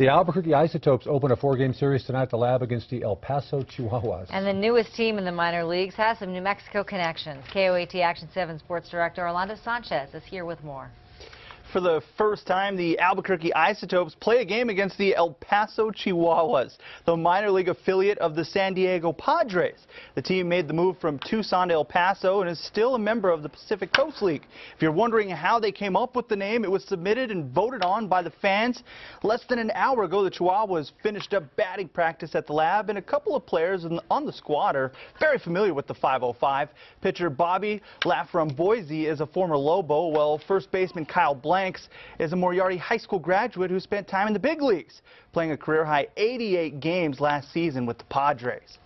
The Albuquerque Isotopes open a four-game series tonight at the lab against the El Paso Chihuahuas. And the newest team in the minor leagues has some New Mexico connections. KOAT Action 7 Sports Director Orlando Sanchez is here with more. For the first time, the Albuquerque Isotopes play a game against the El Paso Chihuahuas, the minor league affiliate of the San Diego Padres. The team made the move from Tucson to El Paso and is still a member of the Pacific Coast League. If you're wondering how they came up with the name, it was submitted and voted on by the fans. Less than an hour ago, the Chihuahuas finished up batting practice at the lab, and a couple of players on the squad are very familiar with the 505. Pitcher Bobby LaFromboise is a former Lobo, while first baseman Kyle Blank Blanks is a Moriarty High School graduate who spent time in the big leagues, playing a career-high 88 games last season with the Padres.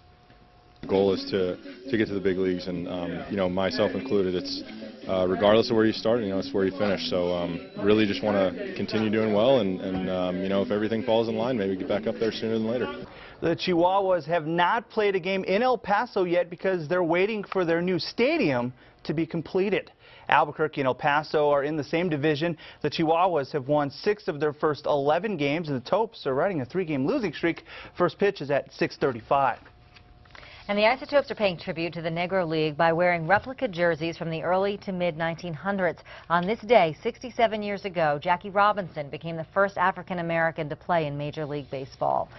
The goal is to, to get to the big leagues, and um, you know, myself included, it's uh, regardless of where you start, you know, it's where you finish. So um, really just want to continue doing well, and, and um, you know, if everything falls in line, maybe get back up there sooner than later. The Chihuahuas have not played a game in El Paso yet because they're waiting for their new stadium to be completed. Albuquerque and El Paso are in the same division. The Chihuahuas have won six of their first 11 games, and the Topes are riding a three-game losing streak. First pitch is at 635. And the Isotopes are paying tribute to the Negro League by wearing replica jerseys from the early to mid-1900s. On this day, 67 years ago, Jackie Robinson became the first African American to play in Major League Baseball.